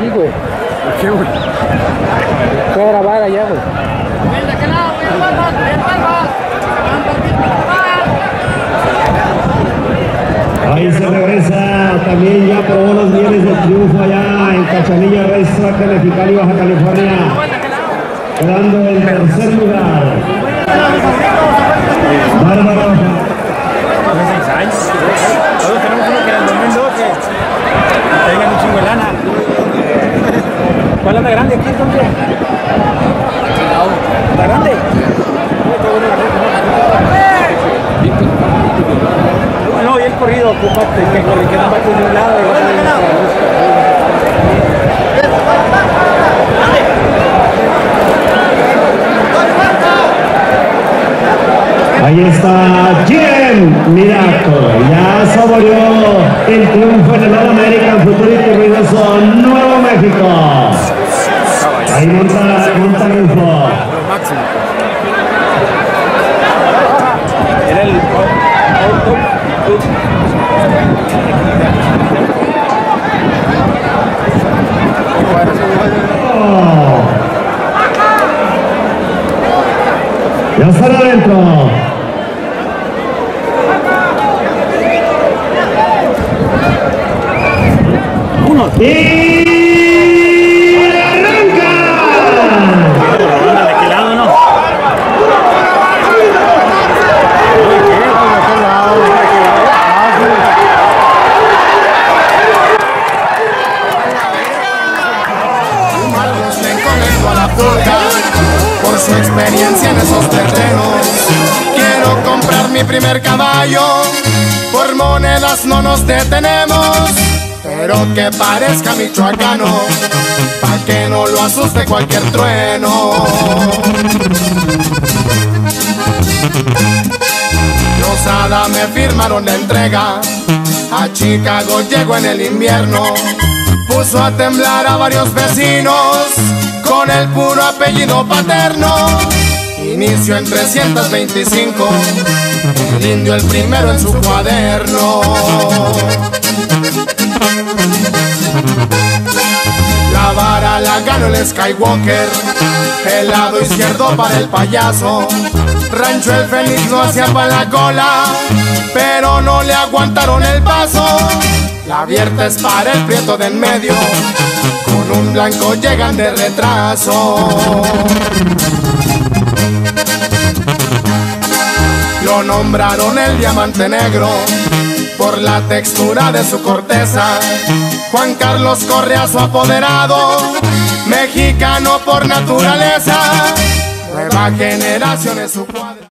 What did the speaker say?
Sí, güey. ¿Por qué, güey? Fue a grabar allá, güey. Ahí se regresa también ya probó los bienes del triunfo allá en Cachanilla de Mexicali, Baja California. Quedando en tercer lugar. Bárbaro. Todos tenemos uno que en el 2012 tengan un chingo de lana. ¿Cuál es la grande aquí entonces? ¿La grande? No, y el corrido, ocupate, que corre, que no va por un lado y otro de un lado. Ahí está Jim Miraco. Ya saboreó el triunfo en el All American Futurity Ruidoso Nuevo México. Ahí monta, monta máximo. Era el. Ya están adentro. uno. Y por su experiencia en esos terrenos. Quiero comprar mi primer caballo, por monedas no nos detenemos. Pero que parezca michoacano, pa' que no lo asuste cualquier trueno. Lozada me firmaron la entrega, a Chicago llego en el invierno puso a temblar a varios vecinos con el puro apellido paterno. Inicio en 325, el indio el primero en su cuaderno. La vara la ganó el Skywalker, el lado izquierdo para el payaso. Rancho el Fénix no hacía pa' la cola, pero no le aguantaron el paso. La abierta es para el prieto de en medio, con un blanco llegan de retraso. Lo nombraron el diamante negro por la textura de su corteza. Juan Carlos Correa su apoderado, mexicano por naturaleza. Nueva generación es su cuadro.